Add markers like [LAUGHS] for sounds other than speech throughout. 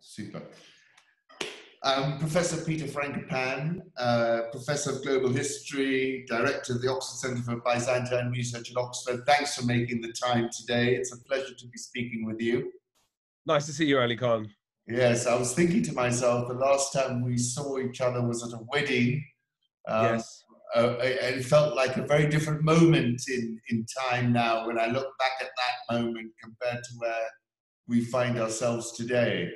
Super. Um, Professor Peter Frankopan, uh, Professor of Global History, Director of the Oxford Centre for Byzantine Research at Oxford. Thanks for making the time today. It's a pleasure to be speaking with you. Nice to see you, Aly Khan. Yes, I was thinking to myself, the last time we saw each other was at a wedding. Um, yes. Uh, it felt like a very different moment in, in time now when I look back at that moment compared to where we find ourselves today.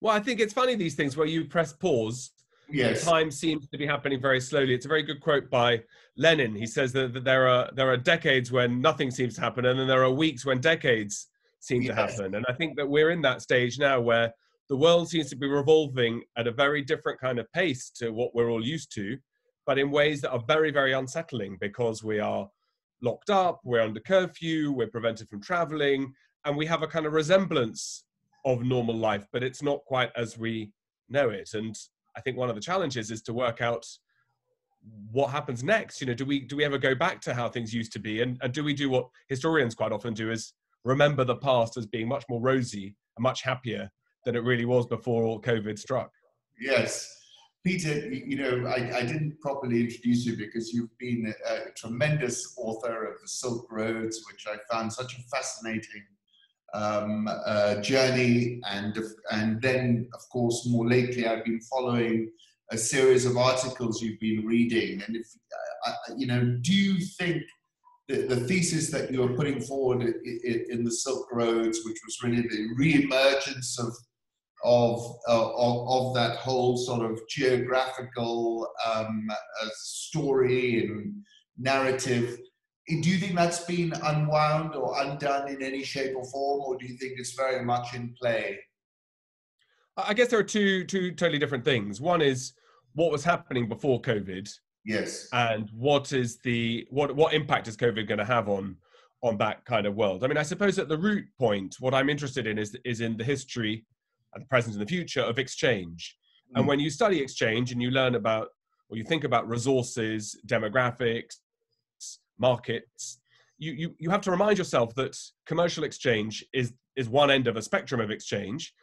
Well, I think it's funny these things where you press pause. Yes. Time seems to be happening very slowly. It's a very good quote by Lenin. He says that, that there are there are decades when nothing seems to happen, and then there are weeks when decades seem yes. to happen. And I think that we're in that stage now where the world seems to be revolving at a very different kind of pace to what we're all used to, but in ways that are very, very unsettling because we are locked up, we're under curfew, we're prevented from traveling, and we have a kind of resemblance of normal life, but it's not quite as we know it. And I think one of the challenges is to work out what happens next. You know, do we do we ever go back to how things used to be, and, and do we do what historians quite often do is remember the past as being much more rosy and much happier than it really was before all COVID struck? Yes. Peter, you know, I, I, didn't properly introduce you because you've been a, a, tremendous author of the Silk Roads, which I found such a fascinating um, uh, journey, and and then of course more lately I've been following a series of articles you've been reading, and if uh, you know, do you think the, the thesis that you were putting forward in, in the Silk Roads, which was really the re-emergence of of, uh, of, of, that whole sort of geographical um, uh, story and narrative do you think that's been unwound or undone in any shape or form, or do you think it's very much in play? I guess there are two two totally different things. One is what was happening before COVID. Yes. And what is the what what impact is COVID going to have on on that kind of world? I mean, I suppose at the root point, what I'm interested in is is in the history and the present and the future of exchange. Mm. And when you study exchange and you learn about or you think about resources, demographics, markets, you, you, you have to remind yourself that commercial exchange is, is one end of a spectrum of exchange,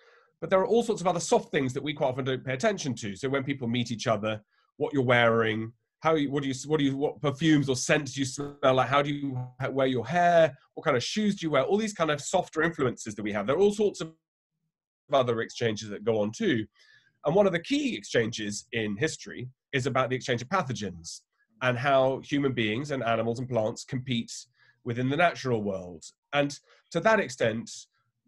but there are all sorts of other soft things that we quite often don't pay attention to. So when people meet each other, what you're wearing, how you, what do you, what do you, what perfumes or scents do you smell like? How do you wear your hair? What kind of shoes do you wear? All these kind of softer influences that we have. There are all sorts of other exchanges that go on too. And one of the key exchanges in history is about the exchange of pathogens and how human beings and animals and plants compete within the natural world. And to that extent,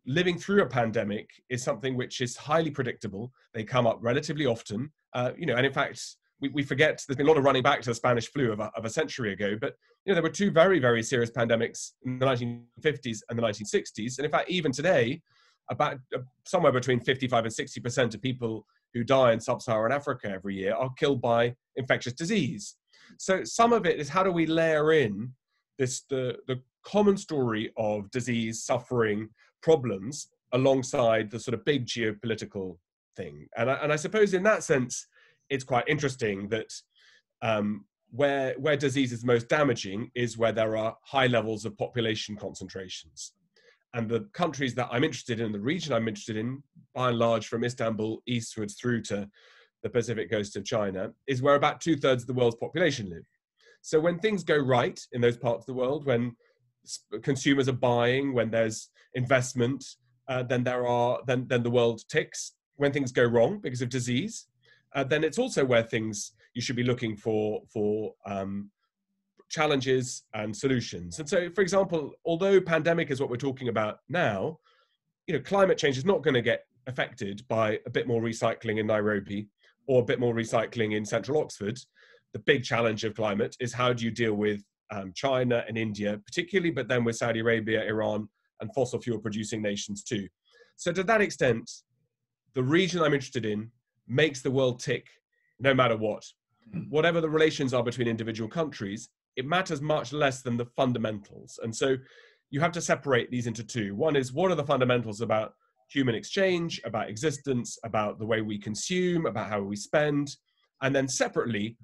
living through a pandemic is something which is highly predictable. They come up relatively often, uh, you know, and in fact, we, we, forget there's been a lot of running back to the Spanish flu of a, of a century ago, but you know, there were two very, very serious pandemics in the 1950s and the 1960s. And in fact, even today, about uh, somewhere between 55 and 60% of people who die in sub-Saharan Africa every year are killed by infectious disease. So some of it is how do we layer in this the the common story of disease, suffering, problems alongside the sort of big geopolitical thing. And I, and I suppose in that sense, it's quite interesting that um, where where disease is most damaging is where there are high levels of population concentrations. And the countries that I'm interested in, the region I'm interested in, by and large, from Istanbul eastwards through to the Pacific coast of China, is where about two thirds of the world's population live. So when things go right in those parts of the world, when consumers are buying, when there's investment, uh, then there are then then the world ticks. When things go wrong because of disease, uh, then it's also where things you should be looking for for um, challenges and solutions. And so, for example, although pandemic is what we're talking about now, you know, climate change is not going to get affected by a bit more recycling in Nairobi or a bit more recycling in central Oxford, the big challenge of climate is how do you deal with um, China and India, particularly, but then with Saudi Arabia, Iran, and fossil fuel producing nations too. So, to that extent, the region I'm interested in makes the world tick no matter what. Hmm. Whatever the relations are between individual countries, it matters much less than the fundamentals. And so, you have to separate these into two. One is what are the fundamentals about human exchange, about existence, about the way we consume, about how we spend, and then separately,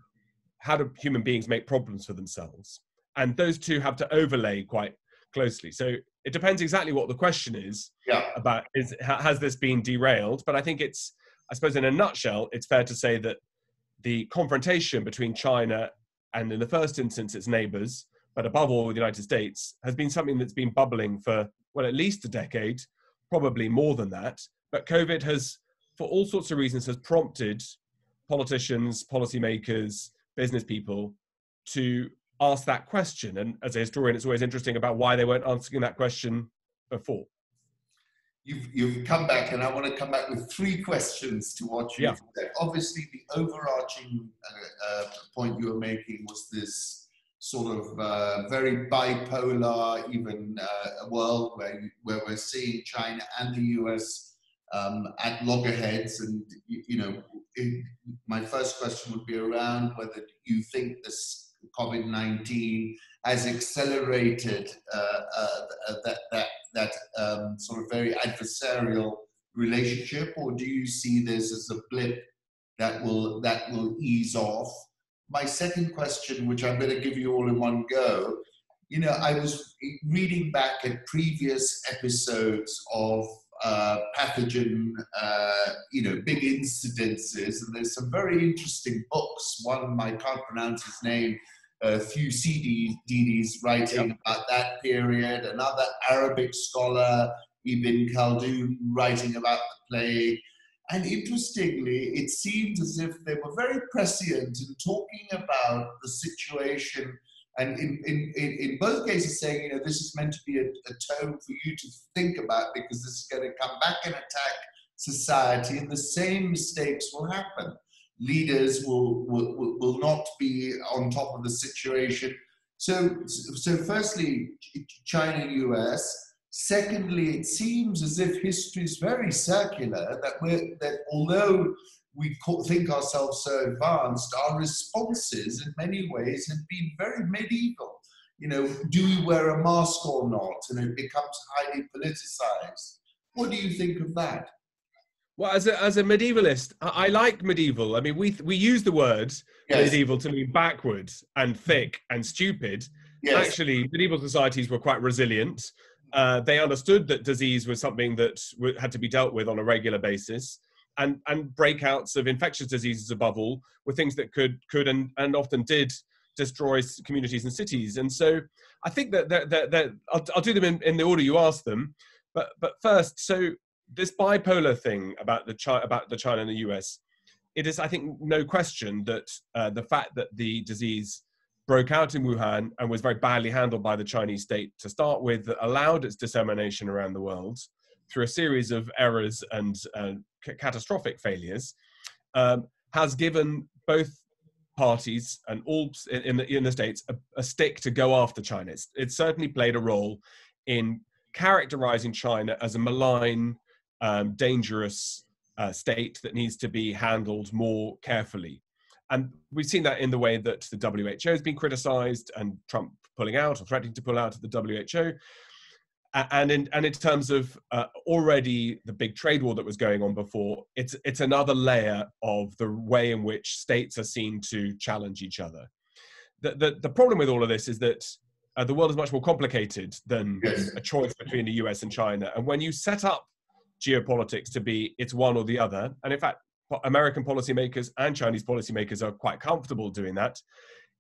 how do human beings make problems for themselves? And those two have to overlay quite closely. So it depends exactly what the question is Yeah. about is has this been derailed but i think it's i suppose in a nutshell it's fair to say that the confrontation between china and in the first instance its neighbors but above all the united states has been something that's been bubbling for well at least a decade probably more than that but covid has for all sorts of reasons has prompted politicians policymakers business people to ask that question. And as a historian, it's always interesting about why they weren't answering that question before. You've, you've come back, and I want to come back with three questions to what you Yeah. said. Obviously, the overarching uh, uh, point you were making was this sort of uh, very bipolar, even uh, world where, where we're seeing China and the US um, at loggerheads. And, you, know, it, my first question would be around whether you think this COVID 19 has accelerated uh, uh, that, that, that um, sort of very adversarial relationship, or do you see this as a blip that will, that will ease off? My second question, which I'm going to give you all in one go, you know, I was reading back at previous episodes of uh, pathogen, uh, you know, big incidences, and there's some very interesting books. One, I can't pronounce his name, Thucydides writing about that period, another Arabic scholar, Ibn Khaldun, writing about the plague. And interestingly, it seemed as if they were very prescient in talking about the situation and in, in, in, in both cases saying, you know, this is meant to be a, a tone for you to think about because this is going to come back and attack society and the same mistakes will happen. Leaders will, will, will- not be on top of the situation. So, so firstly, China, US. Secondly, it seems as if history is very circular, that, we're, that although we think ourselves so advanced, our responses in many ways have been very medieval. You know, do we wear a mask or not? And it becomes highly politicized. What do you think of that? Well, as a, as a medievalist, I, I like medieval. I mean, we we use the word Yes, medieval to mean backwards and thick and stupid. yes, Actually, medieval societies were quite resilient. Uh, they understood that disease was something that w- had to be dealt with on a regular basis, and and breakouts of infectious diseases, above all, were things that could could and, and often did destroy communities and cities. And so, I think that that, that, that I'll, I'll do them in, in the order you asked them. But but first, so this bipolar thing about the Chi- about the China and the US, it is I think no question that uh, the fact that the disease broke out in Wuhan and was very badly handled by the Chinese state to start with, that allowed its dissemination around the world through a series of errors and uh, c- catastrophic failures, um, has given both parties and all in, the, in the states a, a stick to go after China. It's, it's certainly played a role in characterizing China as a malign, um, dangerous uh, state that needs to be handled more carefully. And we've seen that in the way that the WHO has been criticized and Trump pulling out or threatening to pull out of the WHO. And in, and in terms of uh, already the big trade war that was going on before, it's, it's another layer of the way in which states are seen to challenge each other. The, the, the problem with all of this is that uh, the world is much more complicated than yes, a choice between the US and China. And when you set up geopolitics to be it's one or the other, and in fact, American policymakers and Chinese policymakers are quite comfortable doing that,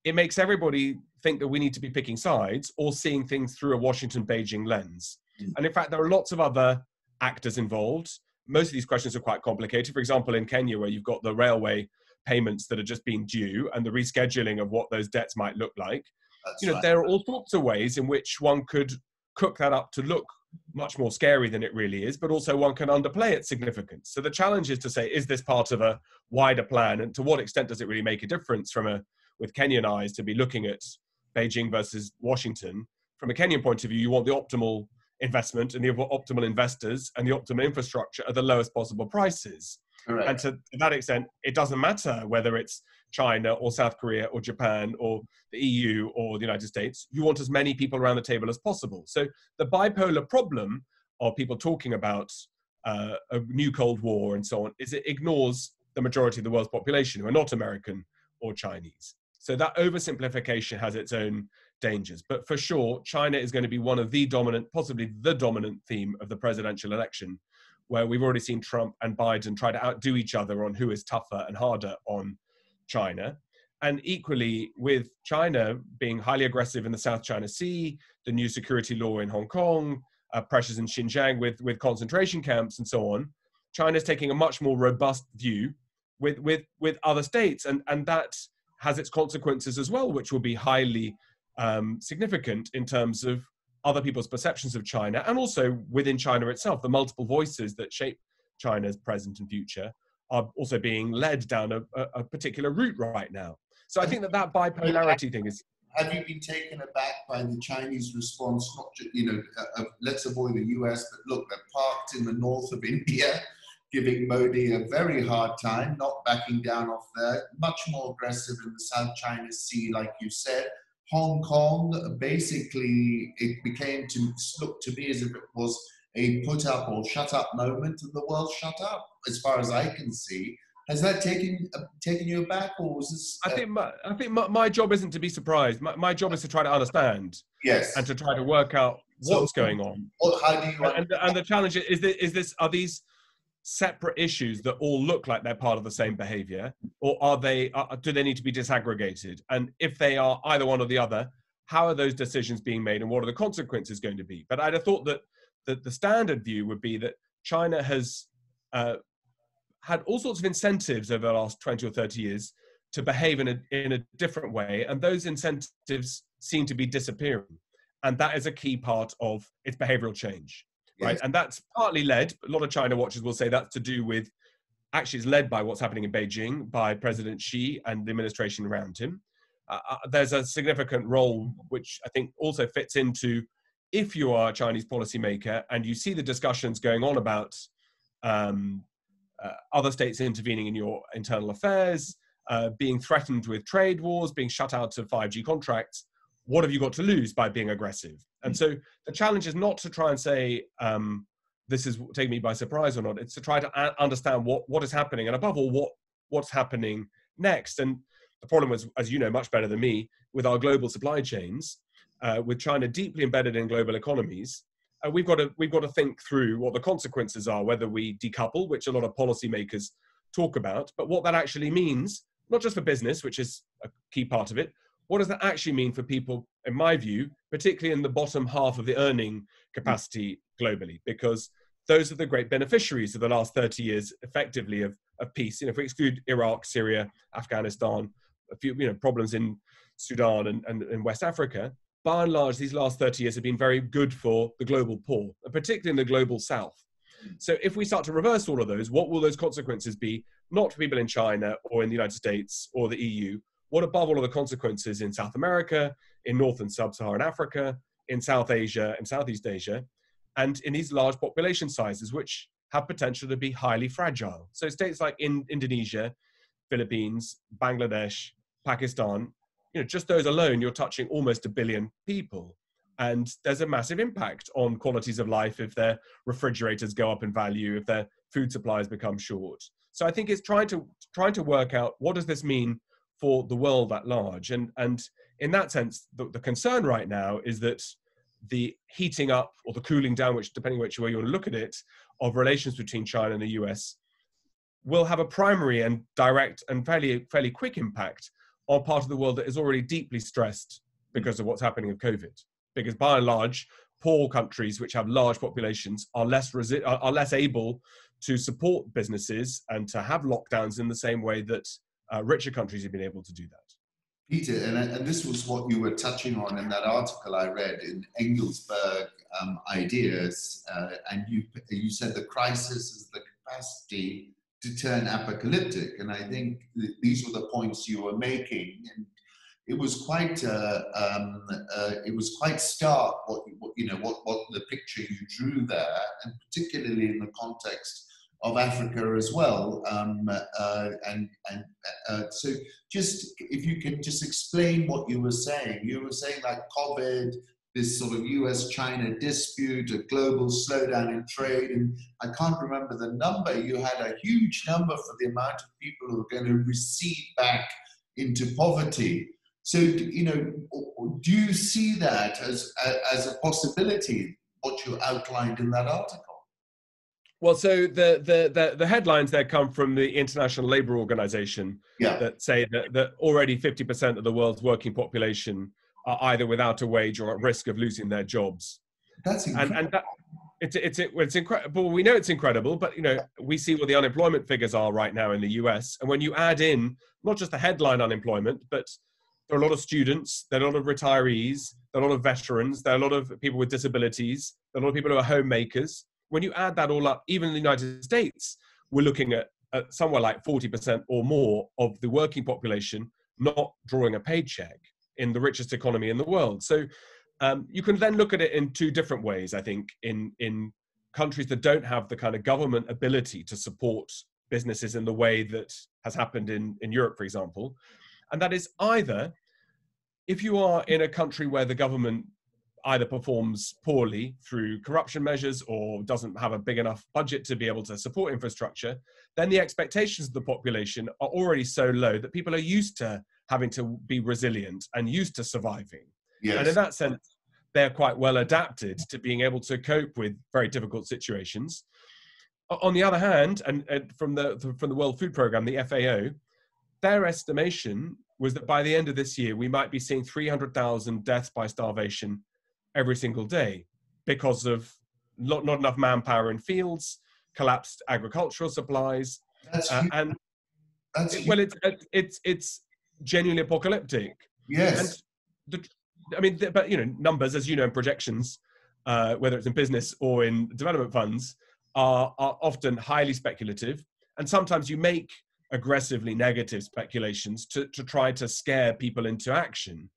it makes everybody think that we need to be picking sides or seeing things through a Washington Beijing lens. Mm. And in fact, there are lots of other actors involved. Most of these questions are quite complicated. For example, in Kenya, where you've got the railway payments that are just being due and the rescheduling of what those debts might look like that's you know right. there are all sorts of ways in which one could cook that up to look much more scary than it really is but also one can underplay its significance. So the challenge is to say is this part of a wider plan? And to what extent does it really make a difference from a with kenyan eyes to be looking at beijing versus washington? From a kenyan point of view you want the optimal investment and the optimal investors and the optimal infrastructure at the lowest possible prices Correct. and to, that extent, it doesn't matter whether it's China or South Korea or Japan or the EU or the United States. You want as many people around the table as possible. So the bipolar problem of people talking about uh, a new Cold War and so on is it ignores the majority of the world's population who are not American or Chinese. So that oversimplification has its own dangers. But for sure, China is going to be one of the dominant, possibly the dominant theme of the presidential election, where we've already seen Trump and Biden try to outdo each other on who is tougher and harder on China. And equally, with China being highly aggressive in the South China Sea, the new security law in Hong Kong, uh, pressures in Xinjiang with, with concentration camps and so on, China is taking a much more robust view with, with, with other states. And, and that has its consequences as well, which will be highly um, significant in terms of other people's perceptions of China and also within China itself. The multiple voices that shape China's present and future are also being led down a, a particular route right now. So I think that that bipolarity thing is. Have you been taken aback by the Chinese response? Not just, you know, uh, uh, let's avoid the US, but look, they're parked in the north of India, giving Modi a very hard time, not backing down off there, much more aggressive in the South China Sea, like you said. Hong Kong, basically, it became to look to me as if it was a put up or shut up moment, and the world shut up, as far as I can see. Has that taken uh, taken you aback, or was this? Uh... I think my, I think my, my, job isn't to be surprised. My, my job is to try to understand. Yes. And to try to work out what's so, going on. how do you? And, and the challenge is: this, is this are these separate issues that all look like they're part of the same behavior, or are they? Uh, do they need to be disaggregated? And if they are either one or the other, how are those decisions being made, and what are the consequences going to be? But I'd have thought that that the standard view would be that China has uh, had all sorts of incentives over the last 20 or 30 years to behave in a, in a different way. And those incentives seem to be disappearing. And that is a key part of its behavioral change. Right. Yes. And that's partly led, a lot of China watchers will say that's to do with actually it's led by what's happening in Beijing by President Xi and the administration around him. Uh, uh there's a significant role which I think also fits into if you are a Chinese policymaker and you see the discussions going on about um, uh, other states intervening in your internal affairs, uh, being threatened with trade wars, being shut out of 5G contracts, what have you got to lose by being aggressive? And so the challenge is not to try and say, um, this is taking me by surprise or not. It's to try to a- understand what, what is happening and above all, what, what's happening next. And the problem was, as you know much better than me, with our global supply chains, uh, with China deeply embedded in global economies, uh, we've got to we've got to think through what the consequences are, whether we decouple, which a lot of policymakers talk about, but what that actually means, not just for business, which is a key part of it. What does that actually mean for people, in my view, particularly in the bottom half of the earning capacity globally? Because those are the great beneficiaries of the last 30 years, effectively, of, of peace. You know, if we exclude Iraq, Syria, Afghanistan, a few you know problems in Sudan and, and, and West Africa, by and large, these last 30 years have been very good for the global poor, particularly in the global south. So if we start to reverse all of those, what will those consequences be, not for people in China or in the United States or the EU? What above all of the consequences in South America, in North and Sub-Saharan Africa, in South Asia and Southeast Asia, and in these large population sizes, which have potential to be highly fragile. So states like in Indonesia, Philippines, Bangladesh, Pakistan you know, just those alone, you're touching almost a billion people. And there's a massive impact on qualities of life if their refrigerators go up in value, if their food supplies become short. So I think it's trying to trying to work out what does this mean for the world at large. And and in that sense, the, the concern right now is that the heating up or the cooling down, which depending which way you want to look at it, of relations between China and the US will have a primary and direct and fairly fairly quick impact on part of the world that is already deeply stressed because of what's happening of COVID. Because by and large, poor countries which have large populations are less resi- are less able to support businesses and to have lockdowns in the same way that uh, richer countries have been able to do that. Peter, and, and, this was what you were touching on in that article I read in Engelsberg um, Ideas, uh, and you you said the crisis is the capacity to turn apocalyptic. And I think these were the points you were making. And it was quite uh, um, uh, it was quite stark what, what, you know what what the picture you drew there, and particularly in the context of Africa as well. Um, uh, and and uh, so, just if you can just explain what you were saying, you were saying like COVID this sort of US China dispute, a global slowdown in trade. And I can't remember the number. You had a huge number for the amount of people who are going to recede back into poverty. So, you know, do you see that as, as a possibility, what you outlined in that article? Well, so the, the, the, the, headlines there come from the International Labour Organization yeah. that say that, that already 50% of the world's working population are either without a wage or at risk of losing their jobs. That's incredible. And, and that, it's it's it's incredible. We know it's incredible, but you know we see what the unemployment figures are right now in the U.S. And when you add in not just the headline unemployment, but there are a lot of students, there are a lot of retirees, there are a lot of veterans, there are a lot of people with disabilities, there are a lot of people who are homemakers. When you add that all up, even in the United States, we're looking at, at somewhere like 40% or more of the working population not drawing a paycheck in the richest economy in the world. So um, you can then look at it in two different ways, I think, in, in countries that don't have the kind of government ability to support businesses in the way that has happened in, in Europe, for example. And that is either if you are in a country where the government either performs poorly through corruption measures or doesn't have a big enough budget to be able to support infrastructure, then the expectations of the population are already so low that people are used to having to be resilient and used to surviving. Yes. And in that sense, they're quite well adapted to being able to cope with very difficult situations. On the other hand, and, and from the from the World Food Programme, the FAO, their estimation was that by the end of this year, we might be seeing 300,000 deaths by starvation every single day because of not, not enough manpower in fields, collapsed agricultural supplies, uh, and it, well, it's it's it's genuinely apocalyptic. Yes. And the, I mean, the, but you know, numbers, as you know, and projections, uh, whether it's in business or in development funds, are are often highly speculative, and sometimes you make aggressively negative speculations to, to try to scare people into action.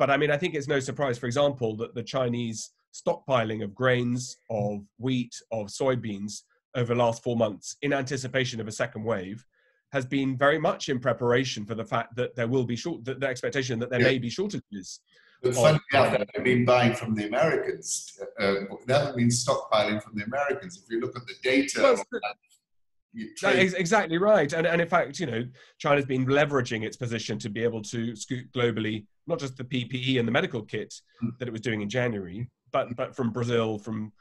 But I mean, I think it's no surprise, for example, that the Chinese stockpiling of grains, of wheat, of soybeans over the last four months in anticipation of a second wave has been very much in preparation for the fact that there will be short, the, the expectation that there yeah. may be shortages. But funny enough, been buying from the Americans. Uh, they haven't been stockpiling from the Americans. If you look at the data, well, exactly right. And, and in fact, you know, China's been leveraging its position to be able to scoop globally, not just the PPE and the medical kit mm. that it was doing in January, but, but from Brazil, from,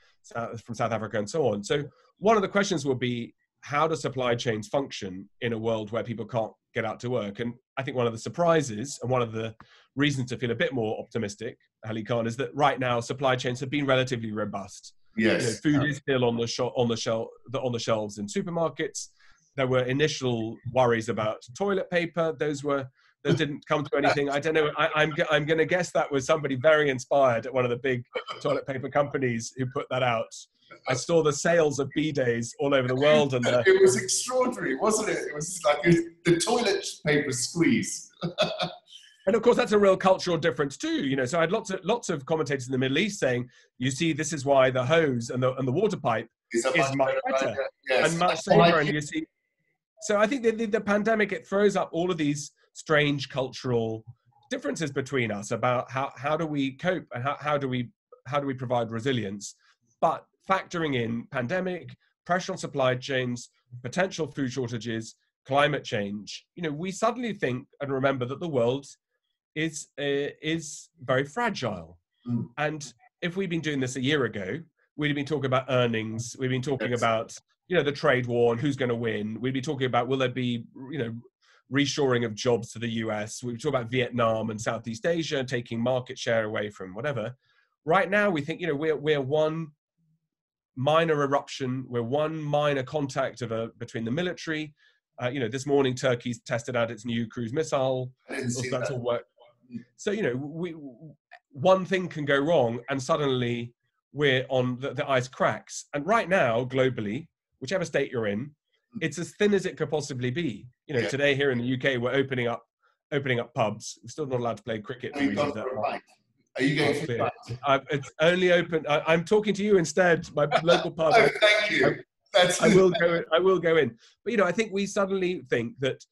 from South Africa, and so on. So, one of the questions will be how do supply chains function in a world where people can't get out to work? And I think one of the surprises and one of the reasons to feel a bit more optimistic, Aly Khan, is that right now supply chains have been relatively robust. Yes, you know, food is still on the on the shelf on the shelves in supermarkets. There were initial worries about toilet paper. Those were that didn't come to anything. I don't know. I, am I'm, I'm going to guess that was somebody very inspired at one of the big toilet paper companies who put that out. I saw the sales of bidets all over the world, and the, it was extraordinary, wasn't it? It was like the toilet paper squeeze. [LAUGHS] and of course that's a real cultural difference too you know so i had lots of lots of commentators in the middle east saying you see this is why the hose and the and the water pipe is, is much better yes. and much safer and you see so i think the, the, the pandemic it throws up all of these strange cultural differences between us about how how do we cope and how, how do we how do we provide resilience but factoring in pandemic pressure on supply chains potential food shortages climate change you know we suddenly think and remember that the world is uh, is very fragile. Mm. And if we'd been doing this a year ago, we'd have been talking about earnings. We'd been talking yes. about you know the trade war and who's going to win. We'd be talking about will there be you know reshoring of jobs to the US. We'd talk about Vietnam and Southeast Asia taking market share away from whatever. Right now, we think you know we're we're one minor eruption. We're one minor contact of a between the military. Uh, you know, this morning Turkey's tested out its new cruise missile. That's that. all work so you know we one thing can go wrong and suddenly we're on the, the ice cracks and right now globally whichever state you're in. It's as thin as it could possibly be. You know yeah. today here in the uk we're opening up opening up pubs. We're still not allowed to play cricket. Are you, going are you going oh, to it's only open I, am talking to you instead my [LAUGHS] local pub. Oh, thank you. I, I will go i will go in. But you know i think we suddenly think that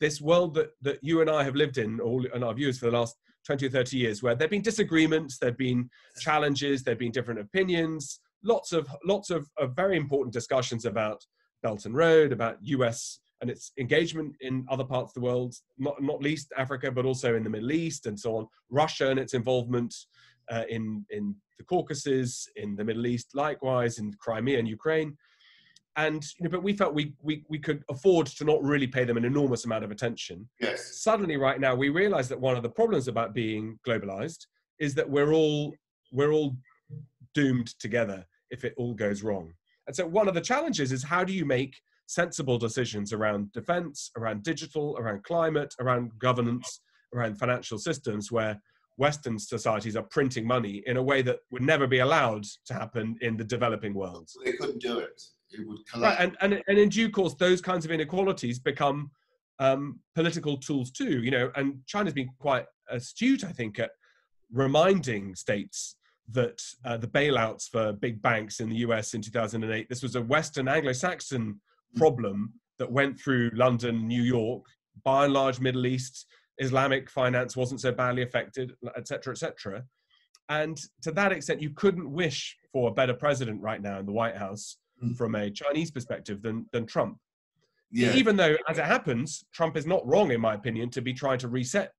this world that, that you and I have lived in, all and our viewers for the last 20 or 30 years, where there have been disagreements, there have been challenges, there have been different opinions, lots of lots of, of very important discussions about Belt and Road, about US and its engagement in other parts of the world, not not least Africa, but also in the Middle East and so on. Russia and its involvement uh, in in the Caucasus, in the Middle East, likewise in Crimea and Ukraine. And you know, but we felt we we we could afford to not really pay them an enormous amount of attention. Yes. Suddenly, right now, we realize that one of the problems about being globalized is that we're all we're all doomed together if it all goes wrong. And so one of the challenges is how do you make sensible decisions around defense, around digital, around climate, around governance, around financial systems where Western societies are printing money in a way that would never be allowed to happen in the developing world. They couldn't do it. It would collapse. Right, and, and, and in due course, those kinds of inequalities become um, political tools too. You know, and China's been quite astute, I think, at reminding states that uh, the bailouts for big banks in the US in 2008, this was a Western Anglo-Saxon problem that went through London, New York, by and large Middle East, Islamic finance wasn't so badly affected, etc., etc. And to that extent, you couldn't wish for a better president right now in the White House mm. from a Chinese perspective than, than Trump. Yeah. Even though, as it happens, Trump is not wrong, in my opinion, to be trying to reset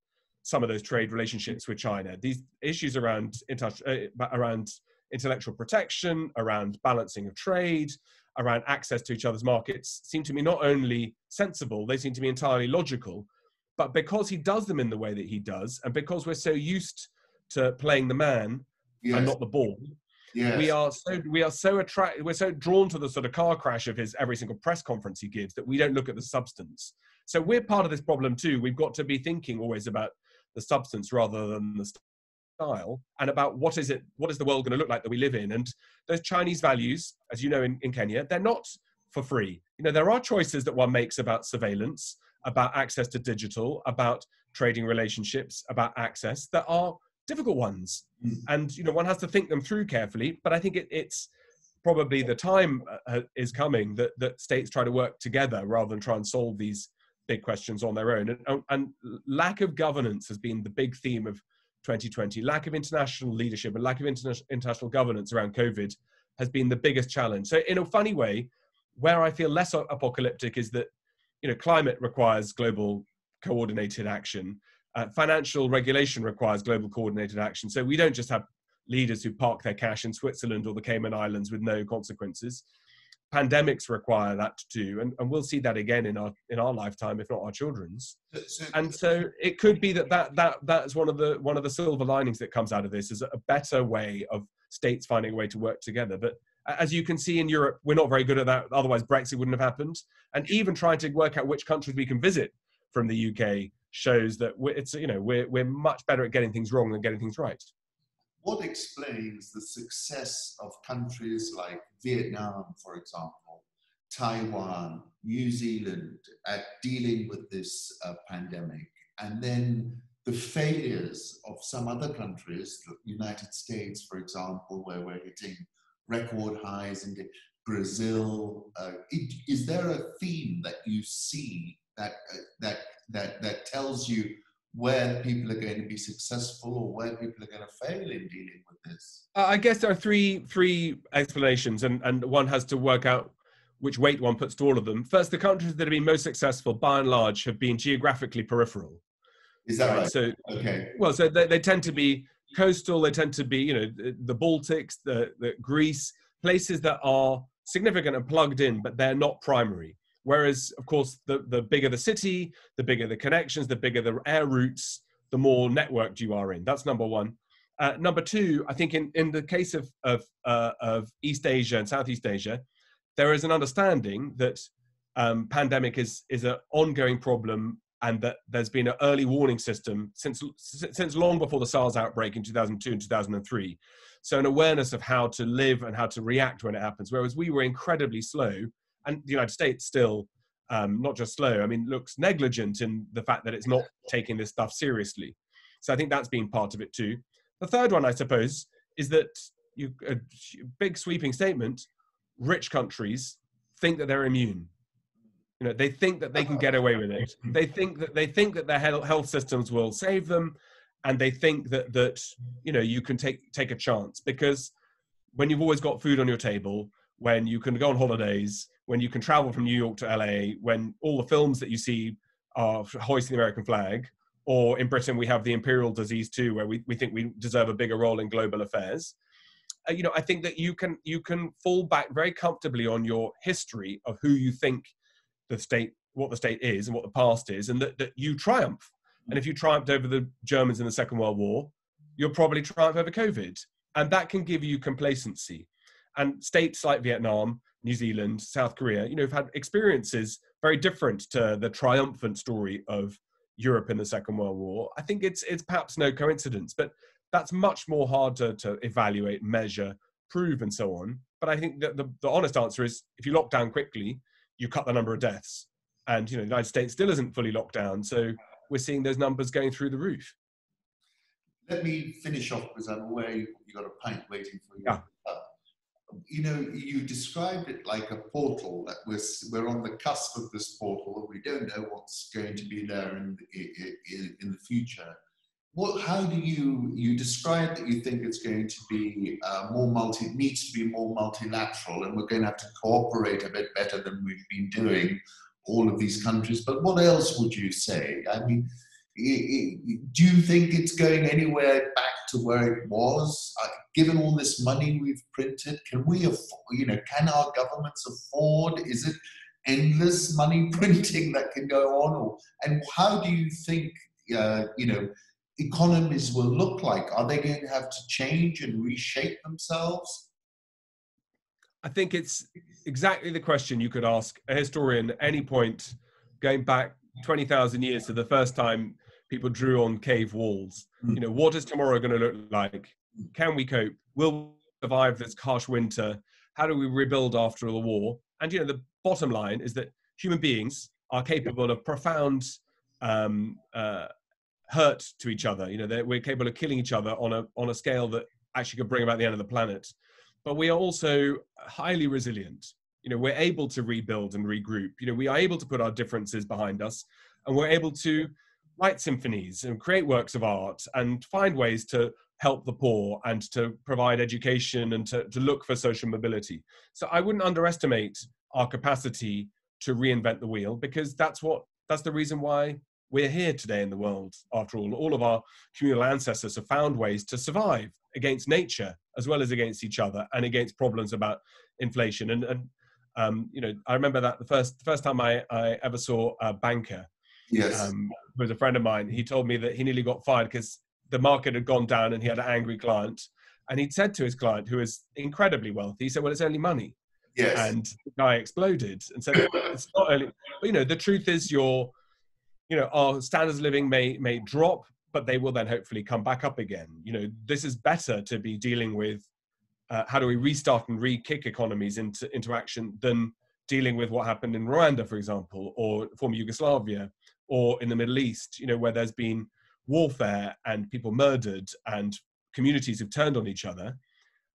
some of those trade relationships with China. These issues around uh, around intellectual protection, around balancing of trade, around access to each other's markets seem to me not only sensible, they seem to be entirely logical. But because he does them in the way that he does, and because we're so used to playing the man yes. and not the ball, yes. we are so we are so attracted, we're so drawn to the sort of car crash of his every single press conference he gives that we don't look at the substance. So we're part of this problem too. We've got to be thinking always about the substance rather than the style and about what is it what is the world going to look like that we live in? And those chinese values as you know in, in kenya they're not for free. You know there are choices that one makes about surveillance about access to digital about trading relationships about access that are difficult ones. Mm. and you know one has to think them through carefully but i think it, it's probably the time uh, is coming that that states try to work together rather than try and solve these big questions on their own. And, and, lack of governance has been the big theme of 2020. Lack of international leadership and lack of interna- international governance around COVID has been the biggest challenge. So, in a funny way, where I feel less apocalyptic is that you know climate requires global coordinated action. Uh, financial regulation requires global coordinated action. So we don't just have leaders who park their cash in Switzerland or the Cayman Islands with no consequences pandemics require that too and, and we'll see that again in our in our lifetime if not our children's and so it could be that that that that's one of the one of the silver linings that comes out of this is a better way of states finding a way to work together but as you can see in Europe, we're not very good at that. Otherwise, Brexit wouldn't have happened. And even trying to work out which countries we can visit from the UK shows that it's you know we're we're much better at getting things wrong than getting things right what explains the success of countries like Vietnam, for example, Taiwan, New Zealand at dealing with this uh, pandemic, and then the failures of some other countries, the United States, for example, where we're hitting record highs in Brazil. Uh, it, is there a theme that you see that uh, that that that tells you where people are going to be successful or where people are going to fail in dealing with this? Uh, I guess there are three three explanations, and and one has to work out which weight one puts to all of them. First, the countries that have been most successful, by and large, have been geographically peripheral. Is that right? right? So okay. Well, so they, they tend to be coastal. They tend to be, you know, the Baltics, the, the Greece, places that are significant and plugged in, but they're not primary. Whereas, of course, the, the bigger the city, the bigger the connections, the bigger the air routes, the more networked you are in. That's number one. Uh, number two, I think in, in the case of, of, uh, of East Asia and Southeast Asia, there is an understanding that um, pandemic is, is an ongoing problem and that there's been an early warning system since, since long before the SARS outbreak in 2002 and 2003. So an awareness of how to live and how to react when it happens, whereas we were incredibly slow and the United States still um, not just slow, I mean, looks negligent in the fact that it's not taking this stuff seriously. So I think that's been part of it too. The third one, I suppose, is that you a big sweeping statement. Rich countries think that they're immune. You know, they think that they can get away with it. [LAUGHS] They think that they think that their health systems will save them, and they think that that you know you can take take a chance because when you've always got food on your table, when you can go on holidays, when you can travel from New York to LA, when all the films that you see are hoisting the American flag, or in Britain we have the imperial disease too, where we, we think we deserve a bigger role in global affairs. Uh, you know, I think that you can you can fall back very comfortably on your history of who you think the state, what the state is, and what the past is, and that, that you triumph. And if you triumphed over the Germans in the Second World War, you'll probably triumph over COVID, and that can give you complacency. And states like Vietnam, New Zealand, South Korea, you know, have had experiences very different to the triumphant story of Europe in the Second World War. I think it's it's perhaps no coincidence, but that's much more hard to, to evaluate, measure, prove, and so on. But I think that the, the honest answer is if you lock down quickly, you cut the number of deaths. And you know, the United States still isn't fully locked down, so we're seeing those numbers going through the roof. Let me finish off because I'm aware you've got a pint waiting for you. Yeah. Uh, You know, you described it like a portal that we're, we're on the cusp of this portal and we don't know what's going to be there in, in, in the future. What, how do you, you describe that you think it's going to be uh, more multi, needs to be more multilateral and we're going to have to cooperate a bit better than we've been doing, all of these countries. But what else would you say? I mean, do you think it's going anywhere back to where it was? Given all this money we've printed, can we afford, you know, can our governments afford? Is it endless money [LAUGHS] printing that can go on? Or, and how do you think, uh, you know, economies will look like? Are they going to have to change and reshape themselves? I think it's exactly the question you could ask a historian at any point going back 20,000 years to the first time people drew on cave walls. Mm. You know, what is tomorrow going to look like? Can we cope? Will we survive this harsh winter? How do we rebuild after the war? And you know, the bottom line is that human beings are capable of profound um, uh, hurt to each other. You know, that we're capable of killing each other on a on a scale that actually could bring about the end of the planet. But we are also highly resilient. You know, we're able to rebuild and regroup. You know, we are able to put our differences behind us, and we're able to write symphonies and create works of art and find ways to help the poor and to provide education and to, to look for social mobility. So I wouldn't underestimate our capacity to reinvent the wheel because that's what that's the reason why we're here today in the world after all all of our communal ancestors have found ways to survive against nature as well as against each other and against problems about inflation and, and um, you know i remember that the first the first time i, I ever saw a banker Yes. Um, who was a friend of mine. He told me that he nearly got fired because the market had gone down and he had an angry client. And he'd said to his client, who was incredibly wealthy, he said, Well, it's only money. Yes. And the guy exploded and said, It's not only, but you know, the truth is, your, you know, our standards of living may, may drop, but they will then hopefully come back up again. You know, this is better to be dealing with uh, how do we restart and re-kick economies into, into action than dealing with what happened in Rwanda, for example, or former Yugoslavia, or in the Middle East, you know, where there's been warfare and people murdered and communities have turned on each other.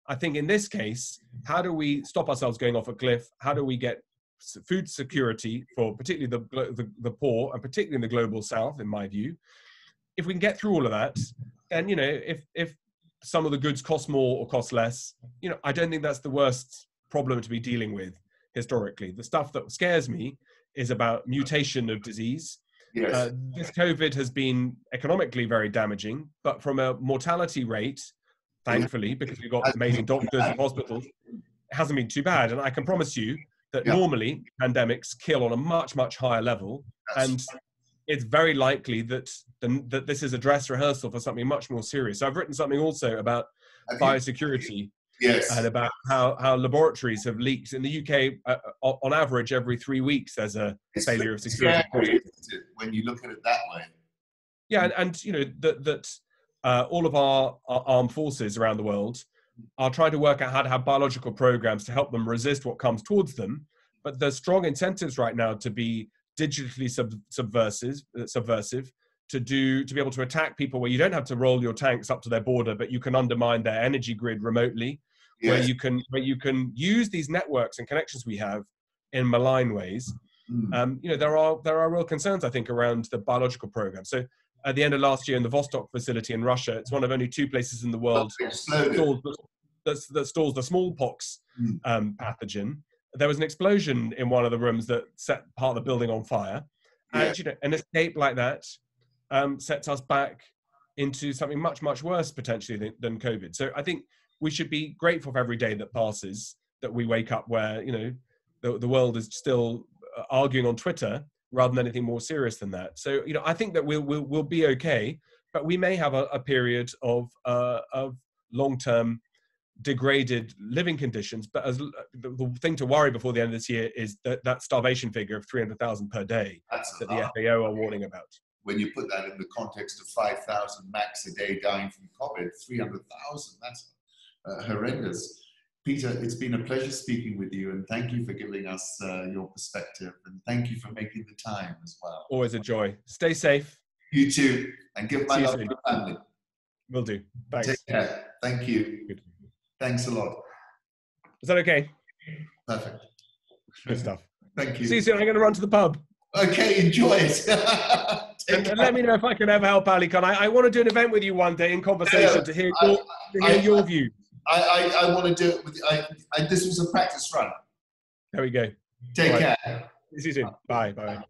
I think in this case, how do we stop ourselves going off a cliff? How do we get food security for particularly the, the, the poor and particularly in the global south, in my view? If we can get through all of that, then, you know, if, if some of the goods cost more or cost less, you know, I don't think that's the worst problem to be dealing with historically. The stuff that scares me is about mutation of disease Yes. Uh, this COVID has been economically very damaging, but from a mortality rate, thankfully, because we've got amazing doctors and hospitals, it hasn't been too bad. And I can promise you that yeah. normally pandemics kill on a much, much higher level. Yes. And it's very likely that, the, that this is a dress rehearsal for something much more serious. So I've written something also about biosecurity yes. and about how, how laboratories have leaked. In the UK, uh, uh on average, every three weeks there's a it's failure of security. Scary, when you look at it that way. Yeah, and, and you know that that uh, all of our, our, armed forces around the world are trying to work out how to have biological programs to help them resist what comes towards them. But there's strong incentives right now to be digitally sub- subversive, uh, subversive to do to be able to attack people where you don't have to roll your tanks up to their border, but you can undermine their energy grid remotely where you can where you can use these networks and connections we have in malign ways. Mm. Um, you know, there are there are real concerns I think around the biological program. So at the end of last year in the Vostok facility in Russia, it's one of only two places in the world. That, that stalls the smallpox Mm. um, pathogen, there was an explosion in one of the rooms that set part of the building on fire. Yeah. And you know, an escape like that um, sets us back into something much, much worse potentially than, than COVID. So I think we should be grateful for every day that passes that we wake up where you know the, the world is still uh, arguing on Twitter rather than anything more serious than that. So you know, I think that we'll we'll, we'll be okay, but we may have a, a period of uh, of long term degraded living conditions. But as the, the thing to worry before the end of this year is that that starvation figure of three hundred thousand per day That's that the. FAO are warning about. When you put that in the context of 5,000 max a day dying from COVID, 300,000, that's uh, horrendous. Peter, it's been a pleasure speaking with you, and thank you for giving us uh, your perspective, and thank you for making the time as well. Always a joy. Stay safe. You too, and give my love to the family. Will do. Thanks. Take care. Thank you. Good. Thanks a lot. Is that okay? Perfect. Good stuff. Thank you. See you soon. I'm going to run to the pub. Okay, enjoy it. [LAUGHS] And, and let me know if I can ever help Aly Khan. I, I want to do an event with you one day in conversation Yeah, to hear I- your, to hear I- your views. I, I, I want to do it with. I, I, this was a practice run. There we go. Take Right. care. See you soon. Bye. Bye.